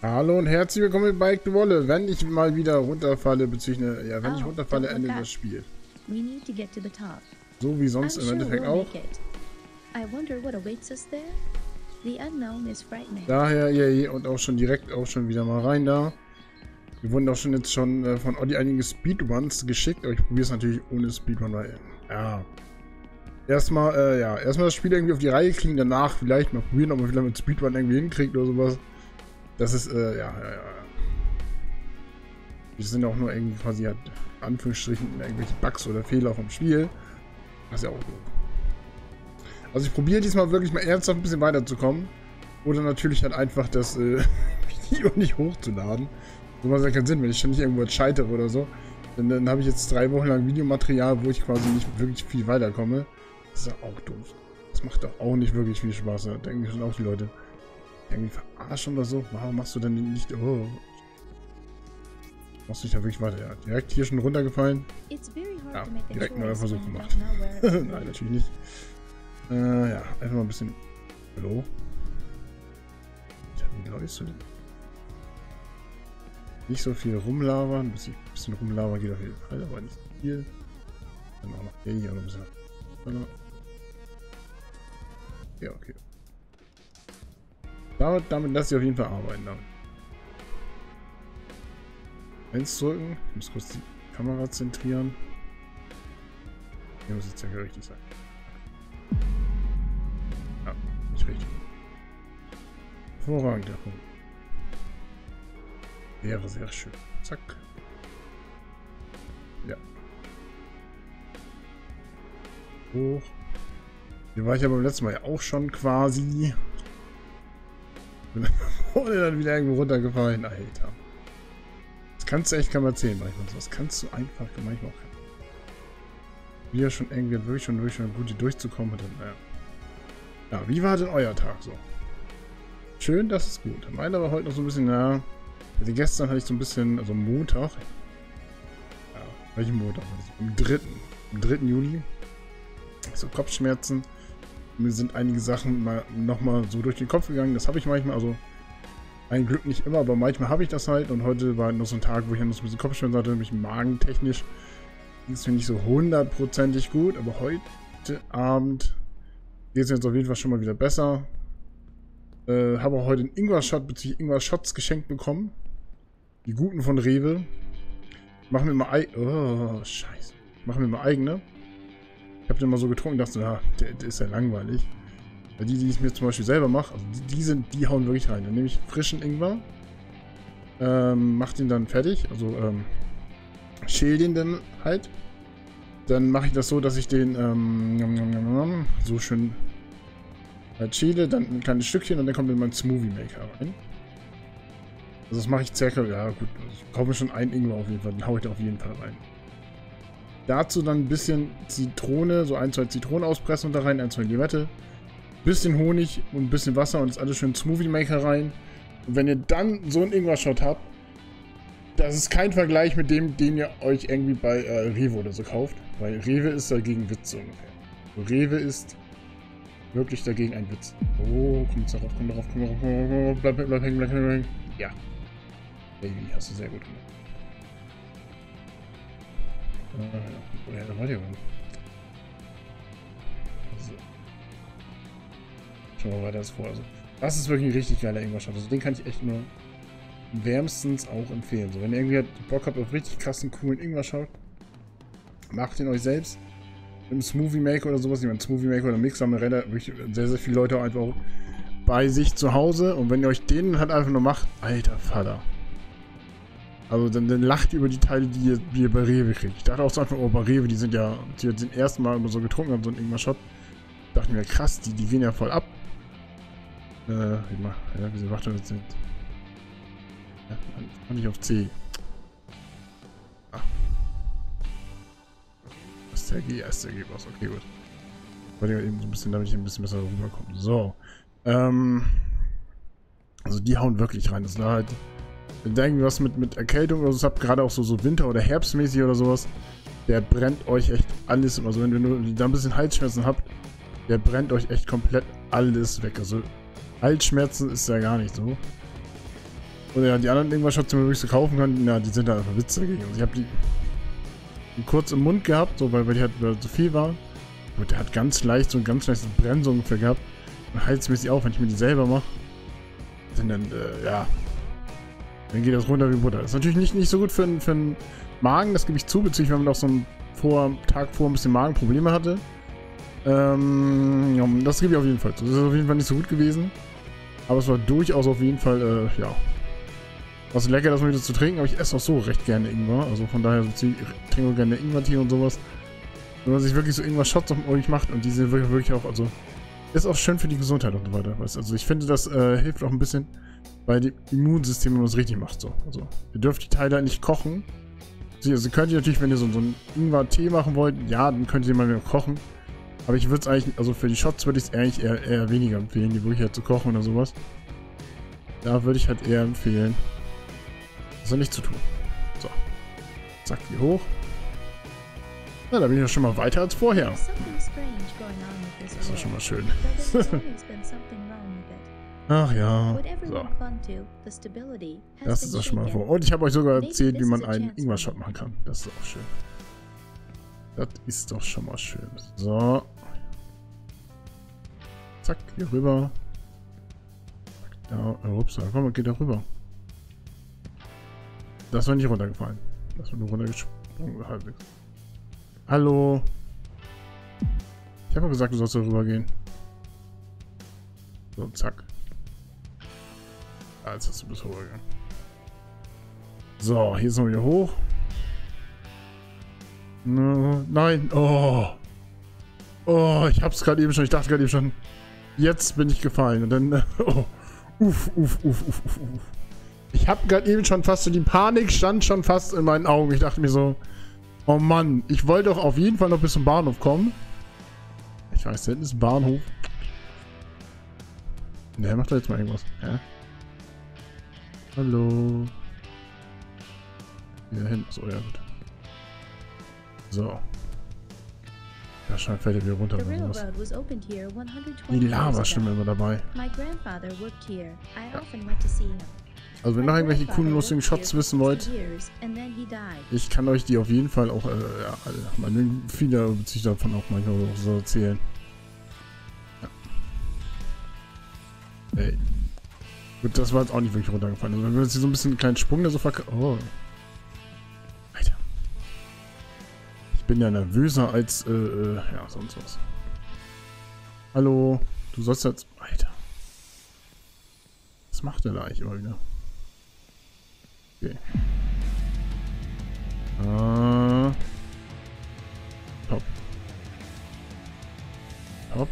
Hallo und herzlich willkommen bei Bike to Wolle. Wenn ich mal wieder runterfalle, beziehungsweise, ja, wenn ich Oh, runterfalle, don't endet das Spiel. The. So wie sonst I'm im sure Endeffekt we'll auch. The. Daher, ja, ja, und auch schon direkt auch schon wieder mal rein da. Wir wurden auch schon jetzt schon äh, von Audi einige Speedruns geschickt, aber ich probiere es natürlich ohne Speedrun, weil, ja. Erstmal, äh, ja, erstmal das Spiel irgendwie auf die Reihe kriegen, danach vielleicht mal probieren, ob man vielleicht mit Speedrun irgendwie hinkriegt oder sowas. Das ist, äh, ja, ja, ja. Wir sind auch nur irgendwie quasi, in Anführungsstrichen, irgendwelche Bugs oder Fehler vom Spiel. Das ist ja auch doof. Also ich probiere diesmal wirklich mal ernsthaft ein bisschen weiterzukommen. Oder natürlich halt einfach das äh, Video nicht hochzuladen. So macht ja keinen Sinn, wenn ich ständig irgendwo jetzt scheitere oder so. Dann, dann habe ich jetzt drei Wochen lang Videomaterial, wo ich quasi nicht wirklich viel weiterkomme. Das ist ja auch doof. Das macht doch auch nicht wirklich viel Spaß. Da denken schon auch die Leute. Irgendwie verarschen oder so. Warum machst du denn nicht... Oh. Machst du dich ja wirklich weiter. Ja, direkt hier schon runtergefallen. Ja, direkt einen neuen choice Versuch gemacht. Nein, natürlich nicht. Äh, ja, einfach mal ein bisschen... Hallo? Wie läufst du denn? Nicht so viel rumlabern. Ein bisschen, bisschen rumlabern geht auf jeden Fall, aber nicht viel. Dann auch noch der hier noch ein bisschen... Ja, okay. Damit, damit lasse ich auf jeden Fall arbeiten. Damit. Eins drücken. Ich muss kurz die Kamera zentrieren. Hier muss jetzt ja richtig sein. Ja, nicht richtig. Hervorragend, der Punkt. Wäre sehr schön. Zack. Ja. Hoch. Hier war ich ja beim letzten Mal ja auch schon quasi. Ohne dann wieder irgendwo runtergefallen. Alter. Das kannst du echt kaum erzählen manchmal. Das kannst du einfach manchmal auch wie er schon irgendwie wirklich schon wirklich schon gut hier durchzukommen hat. Naja. Ja, wie war denn euer Tag so? Schön, das ist gut. Meiner war heute noch so ein bisschen, ja. Also gestern hatte ich so ein bisschen, also Montag. Ja, welchen Montag? Am 3. Am 3. Juli. So Kopfschmerzen. Mir sind einige Sachen mal nochmal so durch den Kopf gegangen. Das habe ich manchmal, also ein Glück nicht immer, aber manchmal habe ich das halt. Und heute war noch so ein Tag, wo ich noch so ein bisschen Kopfschmerzen hatte, nämlich magentechnisch ging es mir nicht so hundertprozentig gut, aber heute Abend geht es mir jetzt auf jeden Fall schon mal wieder besser. Äh, habe auch heute einen Ingwer-Shot bzw. Ingwer-Shots geschenkt bekommen. Die guten von Rewe. Machen wir mal ei Oh, scheiße. Machen wir mal eigene. Ich habe den mal so getrunken, dachte so, ja, der, der ist ja langweilig. Weil die, die ich mir zum Beispiel selber mache, also die, die sind, die hauen wirklich rein. Dann nehme ich frischen Ingwer, ähm, mach den dann fertig, also ähm, schäl den dann halt. Dann mache ich das so, dass ich den ähm, so schön halt schäle, dann ein kleines Stückchen und dann kommt in mein Smoothie Maker rein. Also das mache ich circa, ja gut, also ich kaufe mir schon einen Ingwer auf jeden Fall, den haue ich da auf jeden Fall rein. Dazu dann ein bisschen Zitrone, so ein, zwei Zitronen auspressen und da rein, ein, zwei Limette. Bisschen Honig und ein bisschen Wasser und das alles schön Smoothie Maker rein. Und wenn ihr dann so einen Ingwer-Shot habt, das ist kein Vergleich mit dem, den ihr euch irgendwie bei äh, Rewe oder so kauft. Weil Rewe ist dagegen Witz so ungefähr. Rewe ist wirklich dagegen ein Witz. Oh, komm darauf, komm darauf, komm darauf, komm darauf, bleib, bleib hängen, bleib hängen, bleib hängen. Ja. Baby, hast du sehr gut gemacht. Ja, da war die oben. So. Schauen wir mal weiter vor. Also, das ist wirklich ein richtig geiler Ingwer-Shot. Also den kann ich echt nur wärmstens auch empfehlen. So, wenn ihr irgendwie Bock habt auf richtig krassen, coolen Ingwer-Shot, macht ihn euch selbst. Im Smoothie Maker oder sowas. Ich meine, Smoothie Maker oder Mixer haben wirklich sehr, sehr viele Leute auch einfach bei sich zu Hause. Und wenn ihr euch den halt einfach nur macht, alter Vater. Also dann, dann lacht über die Teile, die ihr, bei Rewe kriegt. Ich dachte auch so einfach, oh, bei Rewe, die sind ja, die den ersten Mal immer so getrunken haben, so ein Ingwer-Shot. Dachte mir, krass, die, die gehen ja voll ab. Äh, ich mach, ja, wieso macht das nicht? Ja, mach nicht auf C. Ah. Ist der G, ist der G was, okay, gut. Wollte ich eben so ein bisschen, damit ich ein bisschen besser rüberkomme. So. Ähm. Also die hauen wirklich rein. Das ist halt. Wenn ihr irgendwie was mit, mit Erkältung oder so habt, gerade auch so, so Winter- oder Herbstmäßig oder sowas, der brennt euch echt alles. Also wenn ihr nur da ein bisschen Halsschmerzen habt, der brennt euch echt komplett alles weg. Also Halsschmerzen ist ja gar nicht so. Oder ja, die anderen Ingwer-Shots, die man wirklich so kaufen kann, ja, die sind da einfach Witze dagegen. Also ich habe die, die kurz im Mund gehabt, so, weil, weil die halt weil so viel war. Und der hat ganz leicht so ein ganz leichtes Brennen so ungefähr gehabt. Und heizt mäßig auf, wenn ich mir die selber mache. Dann, dann äh, ja. Dann geht das runter wie Butter. Ist natürlich nicht, nicht so gut für, für den Magen, das gebe ich zu, beziehungsweise wenn man auch so einen vor, Tag vor ein bisschen Magenprobleme hatte. Ähm, das gebe ich auf jeden Fall zu. Das ist auf jeden Fall nicht so gut gewesen. Aber es war durchaus auf jeden Fall, äh, ja. Was lecker, das mal wieder zu trinken, aber ich esse auch so recht gerne Ingwer. Also von daher so, ich trinke auch gerne Ingwer-Tee und sowas. Wenn man sich wirklich so Ingwer-Shots auf euch macht und die sind wirklich, wirklich auch, also ist auch schön für die Gesundheit und so weiter. Also ich finde, das äh, hilft auch ein bisschen bei dem Immunsystem, wenn man es richtig macht. So. Also ihr dürft die Teile nicht kochen. Also könnt ihr natürlich, wenn ihr so, so einen Ingwer-Tee machen wollt, ja, dann könnt ihr den mal wieder kochen. Aber ich würde es eigentlich, also für die Shots würde ich es eigentlich eher, eher weniger empfehlen, die wirklich halt zu kochen oder sowas. Da würde ich halt eher empfehlen, das nicht zu tun. So. Zack, hier hoch. Na, da bin ich ja schon mal weiter als vorher. Das ist schon mal schön. Ach ja. So. Das ist doch schon mal vor. Und ich habe euch sogar erzählt, wie man einen Ingwer-Shot machen kann. Das ist auch schön. Das ist doch schon mal schön. So. Zack, hier rüber. Da, ups, einfach mal geht da rüber. Das war nicht runtergefallen. Das war nur runtergesprungen, halbwegs. Hallo. Ich habe gesagt, du sollst da rüber gehen. So, zack. Jetzt hast du bis hochgegangen. So, hier sind wir wieder hoch. No, nein. Oh. Oh, ich hab's gerade eben schon. Ich dachte gerade eben schon. Jetzt bin ich gefallen. Und dann. Oh. Uff, uff, uff, uff, uff, uff. Ich hab gerade eben schon fast so die Panik stand schon fast in meinen Augen. Ich dachte mir so. Oh Mann, ich wollte doch auf jeden Fall noch bis zum Bahnhof kommen. Ich weiß, da hinten ist ein Bahnhof. Der macht doch jetzt mal irgendwas. Ja? Hallo. Hier hin. So, ja gut. So. Ja, schon fällt er wieder runter. Die Lava stimmt immer dabei. Also wenn ihr noch irgendwelche coolen, lustigen Shots wissen wollt, ich kann euch die auf jeden Fall auch, äh, ja, meine, viele sich davon auch manchmal so erzählen. Gut, das war jetzt auch nicht wirklich runtergefallen. Also wenn wir jetzt hier so ein bisschen einen kleinen Sprung da so verk... Oh. Alter. Ich bin ja nervöser als, äh, äh, ja, sonst was. Hallo. Du sollst jetzt... Alter. Was macht der da eigentlich immer wieder? Okay. Ah. Top. Top.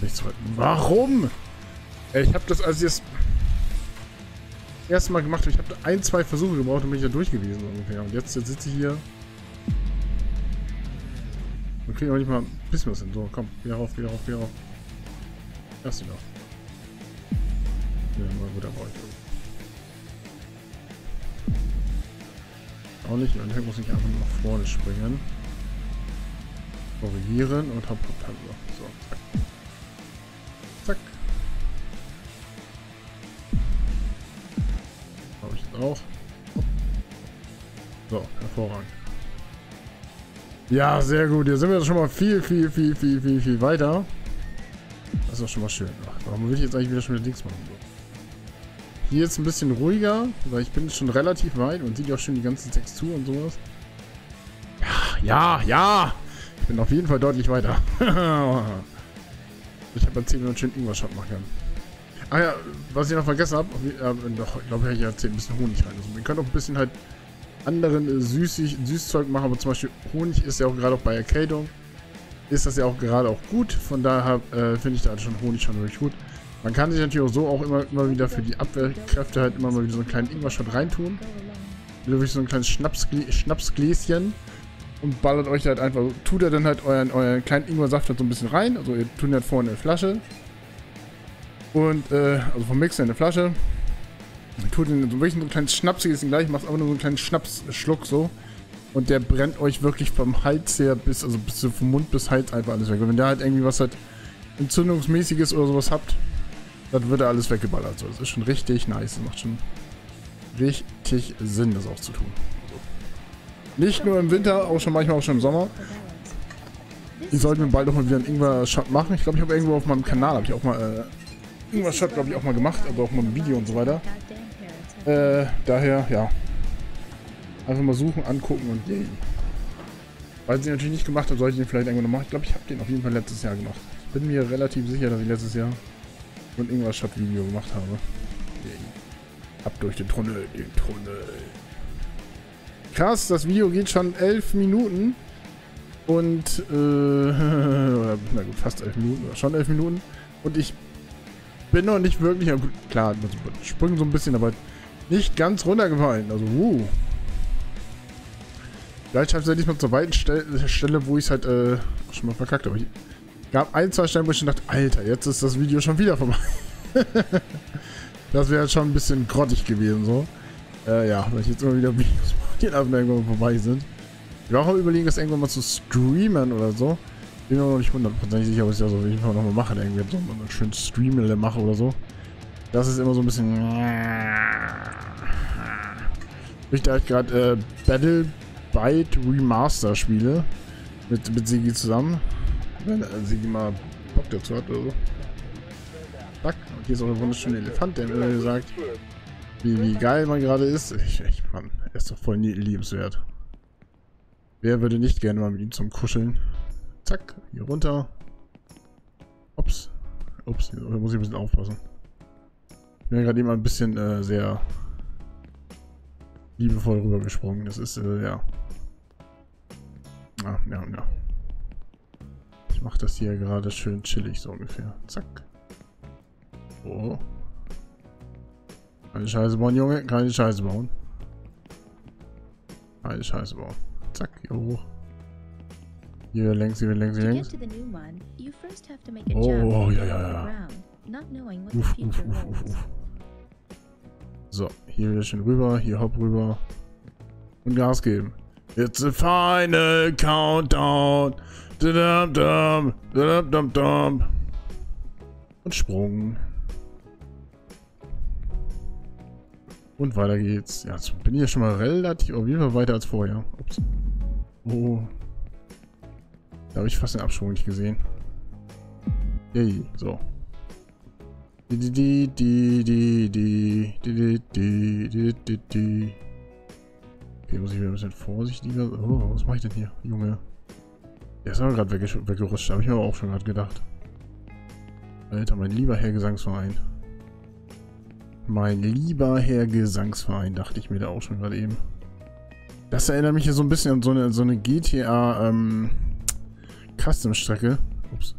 Nicht so weit. Warum? Ich habe das, als ich das erste Mal gemacht ich habe ein, zwei Versuche gebraucht und bin ich da durch gewesen ungefähr. Und jetzt, jetzt sitze ich hier. Wir kriegen auch nicht mal ein bisschen was hin. So, komm, wieder rauf, wieder rauf, wieder rauf. Lass ihn doch. Ja, mal gut, da brauche ich Auch nicht, und muss ich einfach nach vorne springen. Korrigieren und hopp, hopp, hopp. So. Zack. Auch. So, hervorragend. Ja, sehr gut. Hier sind wir schon mal viel, viel, viel, viel, viel, viel weiter. Das ist doch schon mal schön. Ach, warum will ich jetzt eigentlich wieder schon wieder Dings machen? Hier ist ein bisschen ruhiger, weil ich bin schon relativ weit und sieht auch schon die ganze Textur und sowas. Ja, ja, ja! Ich bin auf jeden Fall deutlich weiter. ich habe erzählt, wie man schön Ingwer-Shot machen kann. Ah ja, was ich noch vergessen habe, äh, doch, ich glaube, ich erzählt ein bisschen Honig rein. Also, wir können auch ein bisschen halt anderen äh, süßig, Süßzeug machen, aber zum Beispiel Honig ist ja auch gerade auch bei Erkältung, ist das ja auch gerade auch gut. Von daher äh, finde ich da schon Honig schon wirklich gut. Man kann sich natürlich auch so auch immer, immer wieder für die Abwehrkräfte halt immer mal wieder so einen kleinen Ingwer-Shot reintun. Wirklich so ein kleines Schnapsglä Schnapsgläschen und ballert euch halt einfach, tut er dann halt euren, euren kleinen Ingwer-Saft halt so ein bisschen rein. Also ihr tut ihn halt vorne in eine Flasche und, äh, also vom Mixer in eine Flasche. Tut den so wirklich so ein kleines Schnapsiges gleich, macht aber nur so einen kleinen Schnapsschluck so. Und der brennt euch wirklich vom Hals her bis, also bis vom Mund bis Hals einfach alles weg. Und wenn der halt irgendwie was halt entzündungsmäßiges oder sowas habt, Das wird alles weggeballert. So, das ist schon richtig nice. Das macht schon richtig Sinn, das auch zu tun. Nicht nur im Winter, auch schon manchmal auch schon im Sommer. Ich sollte mir bald auch mal wieder einen Ingwer-Shot machen. Ich glaube, ich habe irgendwo auf meinem Kanal, habe ich auch mal äh, Ingwer-Shot, glaube ich, auch mal gemacht, aber auch mal ein Video und so weiter. Äh, daher, ja. Einfach mal suchen, angucken und yay. Weil ich natürlich nicht gemacht habe, sollte ich den vielleicht irgendwann noch machen. Ich glaube, ich habe den auf jeden Fall letztes Jahr gemacht. Ich bin mir relativ sicher, dass ich letztes Jahr ein Ingwer-Shot-Video gemacht habe. Yay. Ab durch den Tunnel, den Tunnel. Krass, das Video geht schon elf Minuten. Und, äh, na gut, fast elf Minuten, oder schon elf Minuten. Und ich bin noch nicht wirklich, klar, sprungen so ein bisschen, aber nicht ganz runtergefallen. Also, uh. Vielleicht schaffe ich es ja nicht mal zur weiten Stelle, wo ich es halt, äh, schon mal verkackt habe. Gab ein, zwei Stellen, wo ich schon dachte, Alter, jetzt ist das Video schon wieder vorbei. das wäre schon ein bisschen grottig gewesen, so. Äh, ja, wenn ich jetzt immer wieder Videos mache, die dann irgendwann vorbei sind. Ich war auch überlegen, das irgendwann mal zu streamen oder so. Bin mir noch nicht hundertprozentig sicher, ob ich das auf jeden Fall nochmal mache. Irgendwie so einen schönen Stream mache oder so. Das ist immer so ein bisschen... Ich da halt gerade äh, Battle Byte Remaster spiele. Mit, mit Sigi zusammen. Wenn äh, Sigi mal Bock dazu hat oder so. Zack. Und hier ist auch ein wunderschöner Elefant, der mir sagt, wie, wie geil man gerade ist. Ich, ich, Mann, er ist doch voll liebenswert. Wer würde nicht gerne mal mit ihm zum Kuscheln? Zack, hier runter. Ups. Ups, da muss ich ein bisschen aufpassen. Ich bin ja gerade eben ein bisschen äh, sehr liebevoll rübergesprungen. Das ist, äh, ja. Ah, ja, ja. Ich mache das hier gerade schön chillig, so ungefähr. Zack. Oh. Keine Scheiße bauen, Junge. Keine Scheiße bauen. Keine Scheiße bauen. Zack, hier hoch. Hier längs, hier längs, hier längs. Oh, ja, ja, ja. Uff, uff, uff, uff, uff. So, hier wieder schön rüber, hier hopp rüber. Und Gas geben. It's a final countdown. Dum, dum, dum, dum, dum. Und Sprung. Und weiter geht's. Ja, jetzt bin ich ja schon mal relativ auf jeden Fall weiter als vorher. Ups. Oh. Da habe ich fast den Absprung nicht gesehen. Yay, so. Okay, muss ich wieder ein bisschen vorsichtiger. Oh, was mache ich denn hier, Junge? Der ist aber gerade weggerutscht, habe ich mir aber auch schon gerade gedacht. Alter, mein lieber Herr Gesangsverein. Mein lieber Herr Gesangsverein, dachte ich mir da auch schon gerade eben. Das erinnert mich hier so ein bisschen an so eine, so eine GTA ähm, Custom-Strecke. Ups.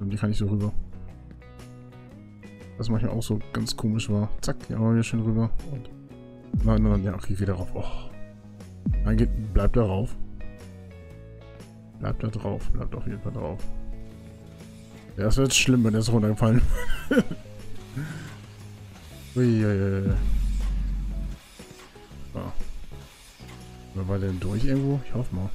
Die kann ich so rüber. Was manchmal auch so ganz komisch war. Zack, ja, mal wieder schön rüber. Und nein, nein, ja, okay, wieder rauf. Oh. Dann geht, bleibt da rauf. Bleibt da drauf, bleibt auf jeden Fall drauf. Ja, das wird schlimm, wenn ist runtergefallen. Uiuiui. So. War der denn durch irgendwo? Ich hoffe mal.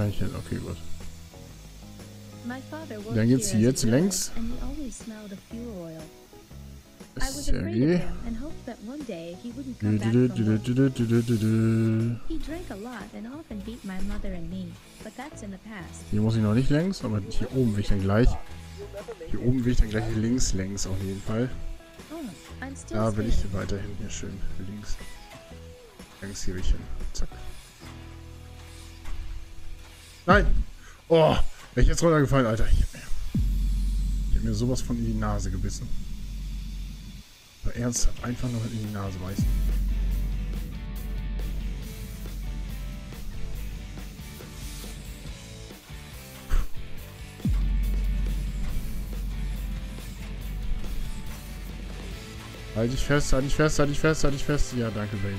Kann ich jetzt. Okay, gut. Dann geht's hier jetzt längs. Sergei. Hier muss ich noch nicht längs, aber hier oben will ich dann gleich. Hier oben will ich dann gleich links längs auf jeden Fall. Da will ich weiterhin hier schön links. Längs hier will ich hin. Zack. Nein! Oh! Wäre ich jetzt runtergefallen, Alter. Ich hab, mir, ich hab mir sowas von in die Nase gebissen. Aber ernsthaft, einfach nur in die Nase beißen. Halt dich fest, halt dich fest, halt dich fest, halt dich fest. Ja, danke, Baby.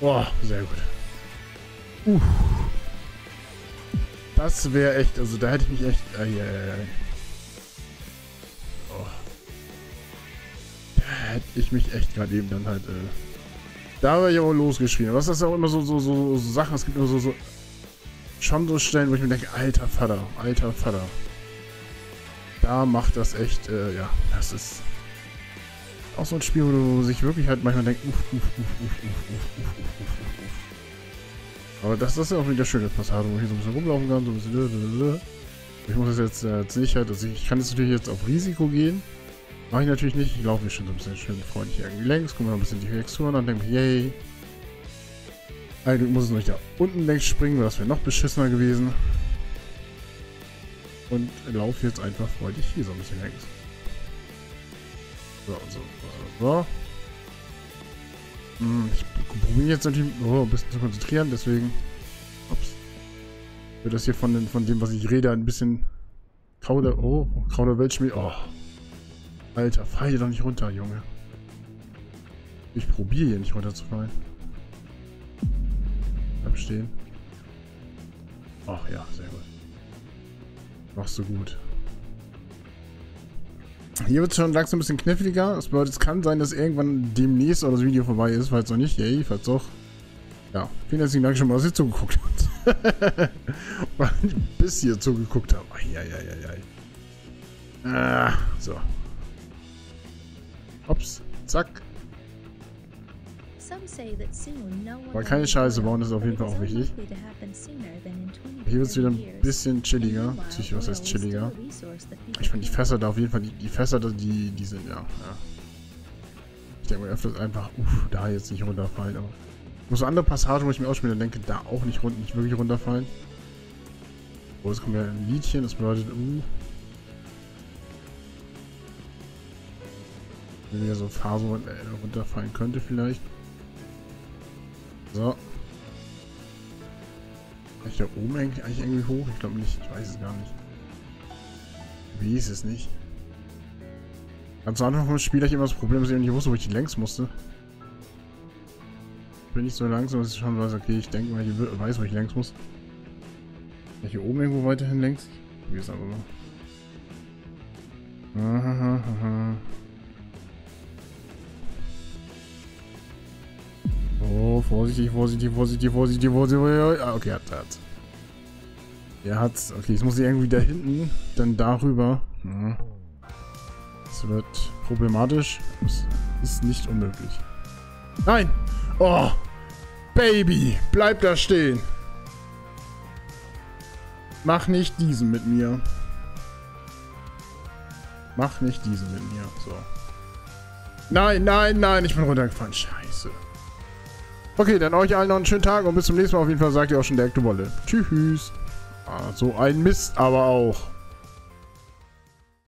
Boah, sehr gut. Uff. Das wäre echt, also da hätte ich mich echt... Ja, ja, ja. Oh. Da hätte ich mich echt gerade eben dann halt... Äh, Da wäre ich aber losgeschrien. Was ist das auch immer so, so, so, so Sachen? Es gibt nur so, so. Schon so Stellen, wo ich mir denke, alter Vater, alter Vater. Da macht das echt, äh, ja, das ist auch so ein Spiel, wo du sich wirklich halt manchmal denkst, uff, uff, uff, uff, uff, uff, uff, uff, uff, uff. Aber das, das ist auch wieder schöne Passage, wo ich hier so ein bisschen rumlaufen kann, so ein bisschen. Ich muss das jetzt äh, sicher, dass ich, kann jetzt natürlich jetzt auf Risiko gehen. Mache ich natürlich nicht. Ich laufe hier schon so ein bisschen schön freundlich irgendwie längs. Gucken wir ein bisschen die Texturen an. Denke, yay. Eigentlich muss es nicht da unten längs springen, das wäre noch beschissener gewesen. Und laufe jetzt einfach freudig hier so ein bisschen längs. So, so, so, so. Hm, ich probiere jetzt natürlich oh, ein bisschen zu konzentrieren, deswegen. Ups. Wird das hier von, den, von dem, was ich rede, ein bisschen. Krauder. Oh, Krauder Weltschmied. Oh. Alter, fall hier doch nicht runter, Junge. Ich probiere hier nicht runterzufallen. Stehen. Ach ja, sehr gut. Machst du gut. Hier wird es schon langsam ein bisschen kniffliger. Es kann sein, dass irgendwann demnächst auch das Video vorbei ist. Falls noch nicht, yay, falls doch. Ja, vielen herzlichen Dank schon mal, dass ihr zugeguckt habt. Bis ihr zugeguckt habt. Eieieiei. Ah, so. Ups, zack. Aber keine Scheiße bauen ist auf jeden Fall auch wichtig. Hier wird es wieder ein bisschen chilliger. Psychisch, was heißt chilliger? Ich finde die Fässer da auf jeden Fall, die, die Fässer, die, die sind, ja, ja. Ich denke mal öfters einfach, uff, da jetzt nicht runterfallen, aber... Wo so andere Passagen, wo ich mir auch schon wieder denke, da auch nicht, rund, nicht wirklich runterfallen. Oh, jetzt kommt ja ein Liedchen, das bedeutet, uh, Wenn wieder so Phasen äh, runterfallen könnte vielleicht. So. Kann ich da oben eigentlich, eigentlich irgendwie hoch? Ich glaube nicht. Ich weiß es gar nicht. Wie ist es nicht? Ganz am Anfang vom Spiel hatte ich immer das Problem, dass ich nicht wusste, wo ich längs musste. Bin ich so langsam, dass ich schon weiß, okay, ich denke mal, ich weiß, wo ich längs muss. Kann ich hier oben irgendwo weiterhin längs? Ich probiere es einfach mal. Aha, aha. Oh, vorsichtig, vorsichtig, vorsichtig, vorsichtig, vorsichtig. Ah, okay, hat er. Er hat's. Okay, jetzt muss ich irgendwie da hinten, dann darüber. Ja. Das wird problematisch. Das ist nicht unmöglich. Nein! Oh! Baby! Bleib da stehen! Mach nicht diesen mit mir. Mach nicht diesen mit mir. So. Nein, nein, nein, ich bin runtergefallen. Scheiße. Okay, dann euch allen noch einen schönen Tag und bis zum nächsten Mal. Auf jeden Fall sagt ihr auch schon der Wolle. Tschüss. Ah, so ein Mist aber auch.